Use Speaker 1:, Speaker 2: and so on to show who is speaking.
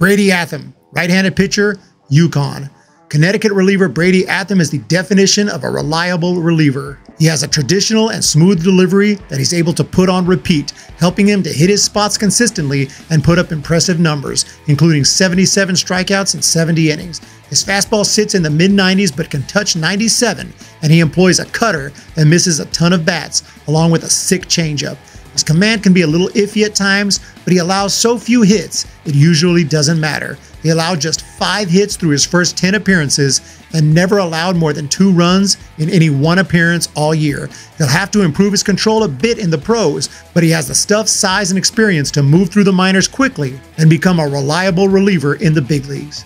Speaker 1: Brady Afthim, right-handed pitcher, UConn. Connecticut reliever Brady Afthim is the definition of a reliable reliever. He has a traditional and smooth delivery that he's able to put on repeat, helping him to hit his spots consistently and put up impressive numbers, including 77 strikeouts in 70 innings. His fastball sits in the mid 90s but can touch 97, and he employs a cutter that misses a ton of bats, along with a sick changeup. His command can be a little iffy at times, but he allows so few hits, it usually doesn't matter. He allowed just five hits through his first 10 appearances and never allowed more than two runs in any one appearance all year. He'll have to improve his control a bit in the pros, but he has the stuff, size, and experience to move through the minors quickly and become a reliable reliever in the big leagues.